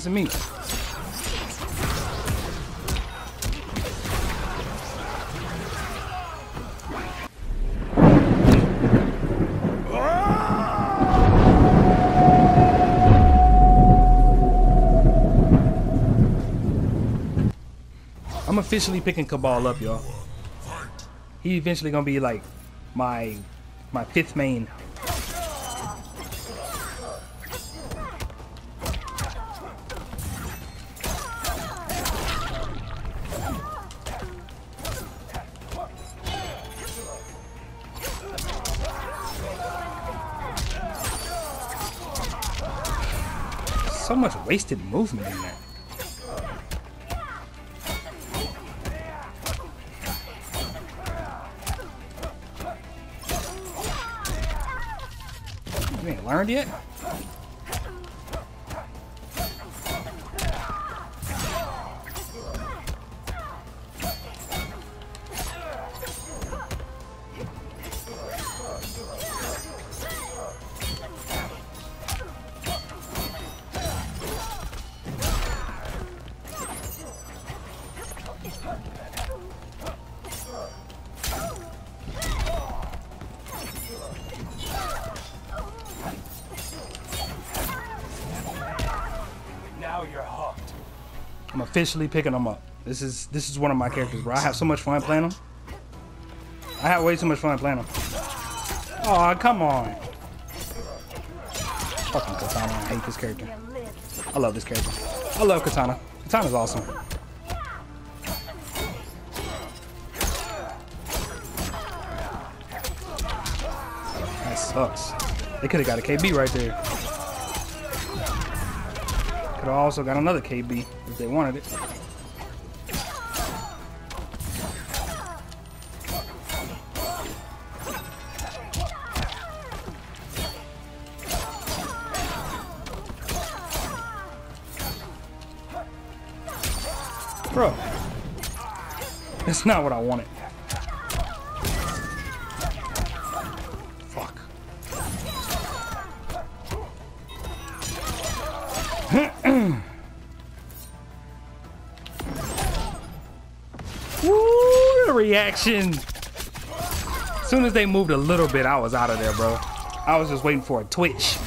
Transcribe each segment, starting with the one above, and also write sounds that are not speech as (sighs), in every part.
It's me. I'm officially picking Kabal up, y'all. He eventually gonna be like my my fifth main. So much wasted movement in that. You ain't learned yet? Officially picking them up. This is this is one of my characters, bro. I have so much fun playing them. I have way too much fun playing them. Oh, come on. Fucking Kitana. I hate this character. I love this character. I love Kitana. Kitana's awesome. That sucks. They could have got a KB right there. Could have also got another KB if they wanted it. Bro, that's not what I wanted. Reaction. As soon as they moved a little bit, I was out of there, bro. I was just waiting for a twitch.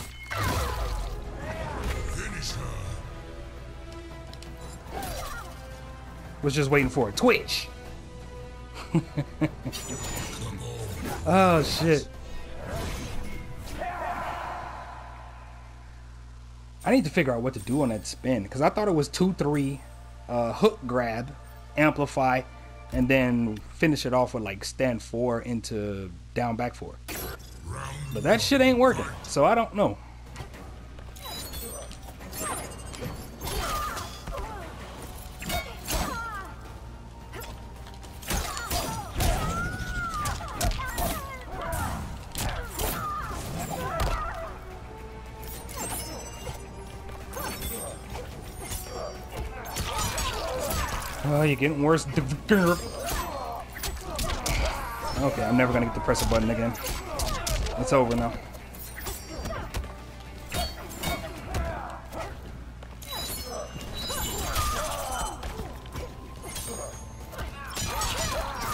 Was just waiting for a twitch. (laughs) oh shit. I need to figure out what to do on that spin because I thought it was two three, uh, hook grab, amplify, and then finish it off with like stand four into down back four. But that shit ain't working, so I don't know. Getting worse. Okay, I'm never gonna get to press a button again. It's over now.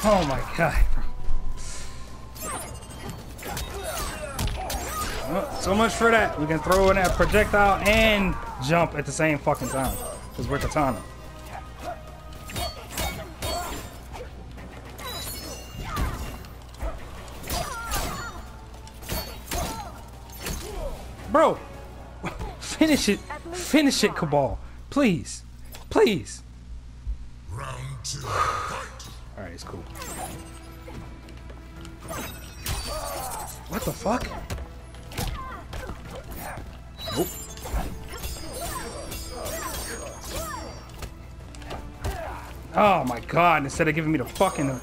Oh my god. Well, so much for that. We can throw in that projectile and jump at the same fucking time. Because we're Kitana. Finish it. Finish it, Kabal. Please. Please. Round two. Alright, it's cool. What the fuck? Nope. Oh my god, instead of giving me the fucking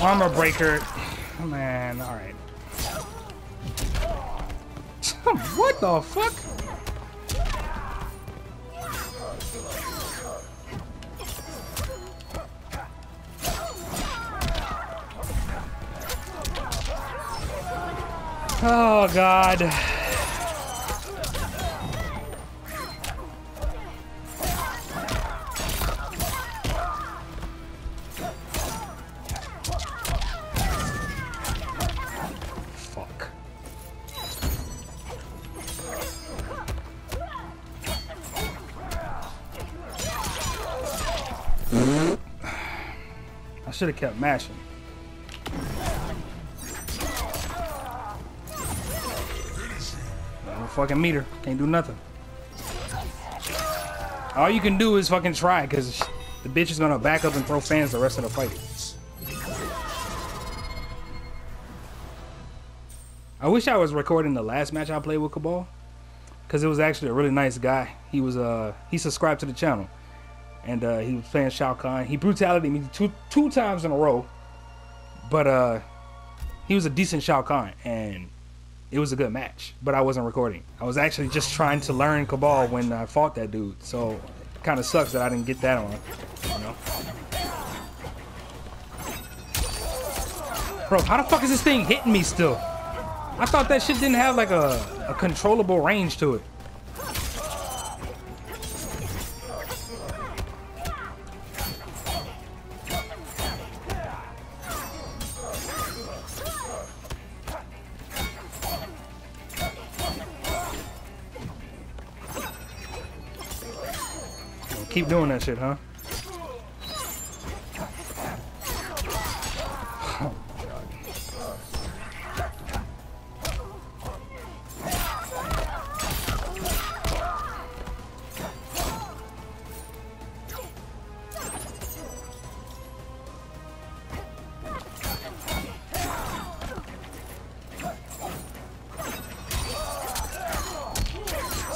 armor breaker. (sighs) Man, alright. (laughs) what the fuck? Oh, God. Fuck. I should have kept mashing. Fucking meter. Can't do nothing. All you can do is fucking try, because the bitch is gonna back up and throw fans the rest of the fight. I wish I was recording the last match I played with Kabal, because it was actually a really nice guy. He was uh he subscribed to the channel, and uh, he was playing Shao Kahn. He brutality me two two times in a row, but uh he was a decent Shao Kahn, and it was a good match. But I wasn't recording. I was actually just trying to learn Kabal when I fought that dude. So it kind of sucks that I didn't get that on. You know. Bro, how the fuck is this thing hitting me still? I thought that shit didn't have like a, a controllable range to it. Keep doing that shit, huh?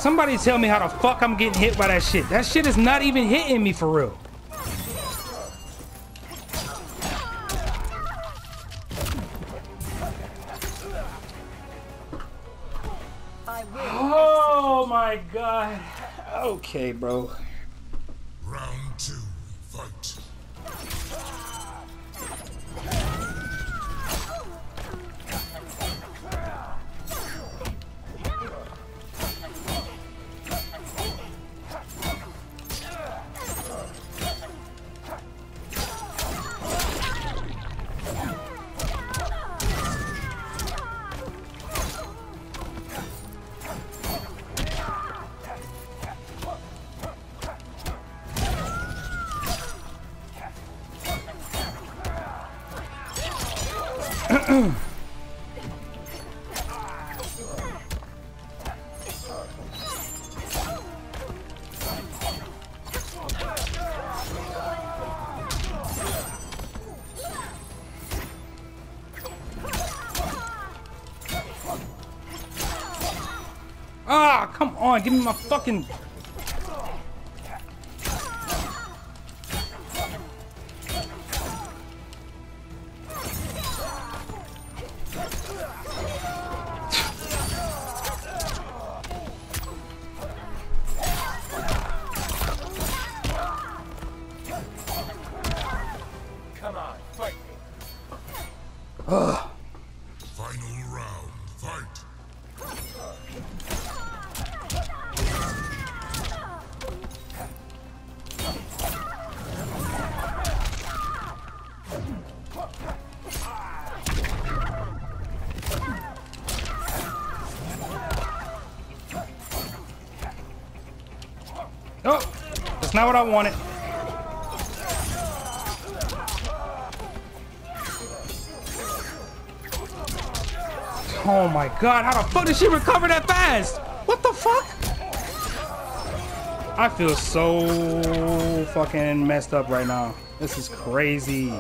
Somebody tell me how the fuck I'm getting hit by that shit. That shit is not even hitting me for real. Oh my god. Okay, bro. On, give me my fucking. Oh, that's not what I wanted. Oh my god, how the fuck did she recover that fast? What the fuck? I feel so fucking messed up right now. This is crazy.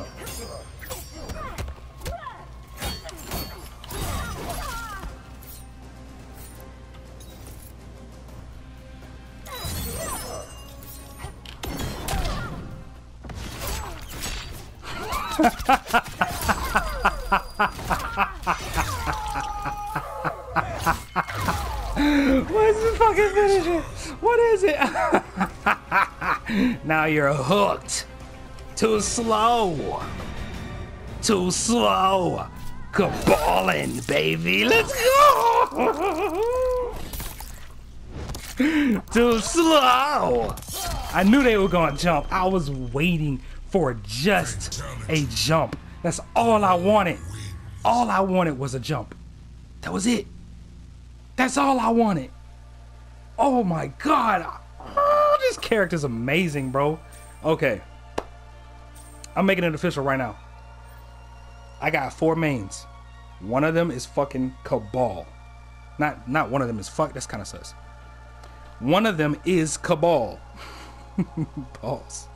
What's the fucking finisher? What is it? (laughs) now you're hooked. Too slow. Too slow. Kaballing, baby. Let's go. (laughs) Too slow. I knew they were gonna jump. I was waiting for just a jump. That's all I wanted. All I wanted was a jump. That was it. That's all I wanted. Oh my god. Oh, this character's amazing, bro. Okay. I'm making it official right now. I got four mains. One of them is fucking Kabal. Not not one of them is fuck. That's kind of sus. One of them is Kabal. (laughs) Pause.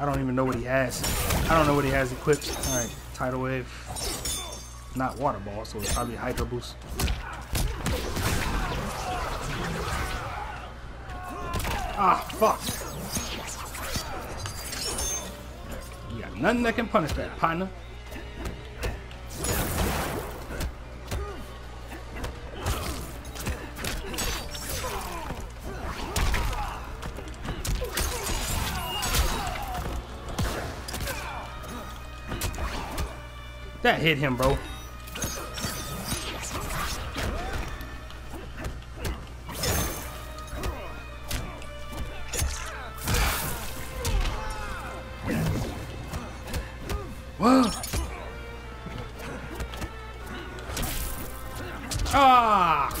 I don't even know what he has. I don't know what he has equipped. All right, tidal wave. Not water ball, so it's probably hydro boost. Ah, fuck. You got nothing that can punish that, partner. That hit him, bro. Whoa. Ah!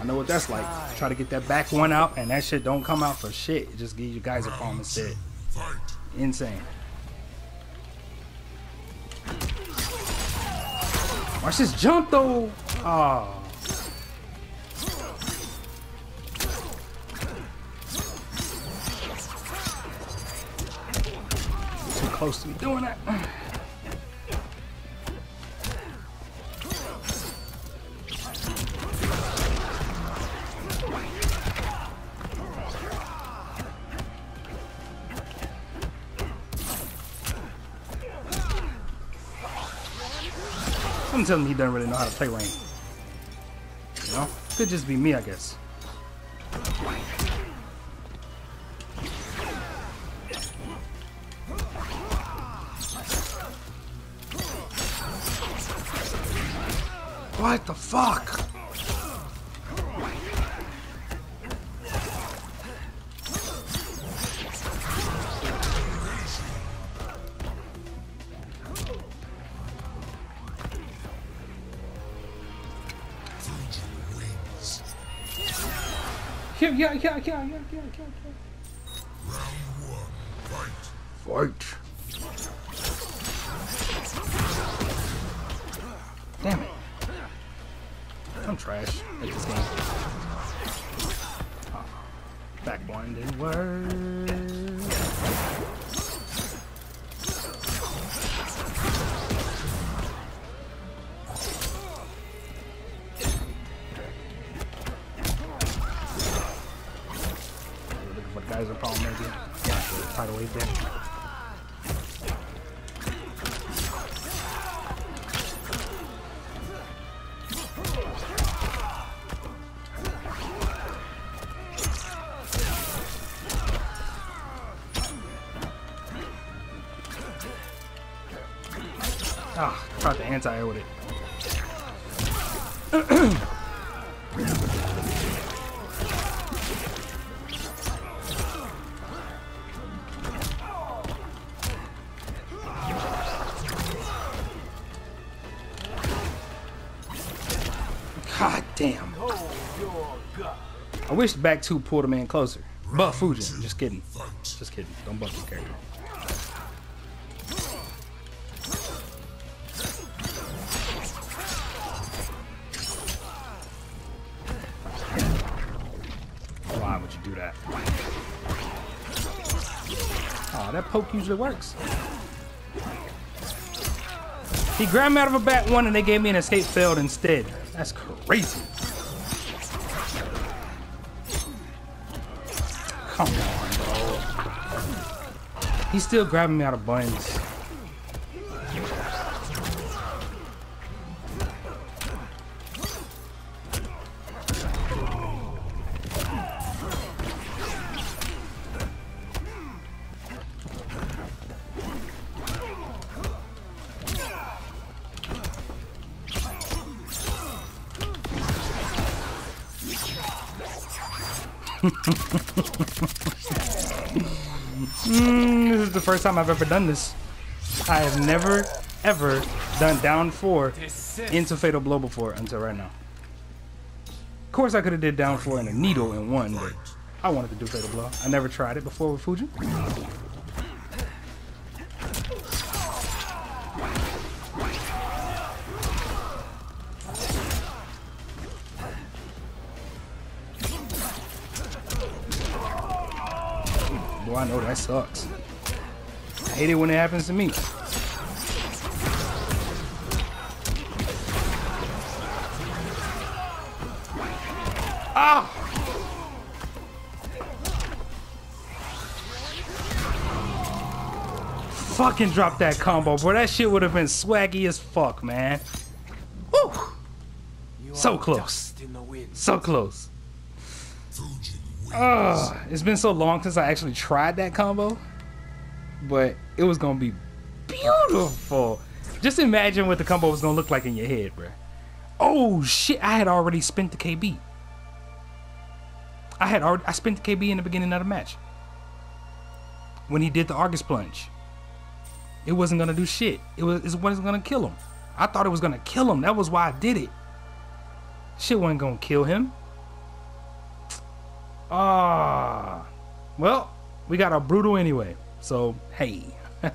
I know what that's like. Try to get that back one out, and that shit don't come out for shit. It just give you guys a palm instead. Insane. Watch this jump though. Oh. Too close to me doing that. I'm telling him he doesn't really know how to play Rain. You know? Could just be me, I guess. What the fuck? Yeah, yeah, yeah, yeah, yeah, yeah, yeah. Round one. Fight. Fight. Damn it. I'm trash at this game. Oh, backblind didn't Ah, tried to anti-air with it. God damn. I wish back two pulled him man closer. Buff Fujin. Just kidding. Just kidding. Don't buff his character. That poke usually works. He grabbed me out of a bat one and they gave me an escape failed instead. That's crazy. Come on, bro. He's still grabbing me out of buns. Mm, this is the first time I've ever done this. I have never, ever done down four into Fatal Blow before until right now. Of course, I could have did down four and a needle in one, but I wanted to do fatal blow. I never tried it before with Fujin. That sucks. I hate it when it happens to me. Ah! Fucking drop that combo, bro. That shit would have been swaggy as fuck, man. Woo! So close. So close. Ugh, it's been so long since I actually tried that combo, but it was gonna be beautiful. Just imagine what the combo was gonna look like in your head, bruh. Oh shit! I had already spent the KB. I had already I spent the KB in the beginning of the match when he did the Argus plunge. It wasn't gonna do shit. It was it wasn't gonna kill him. I thought it was gonna kill him. That was why I did it. Shit wasn't gonna kill him. Ah, well, we got a brutal anyway. So hey, (laughs)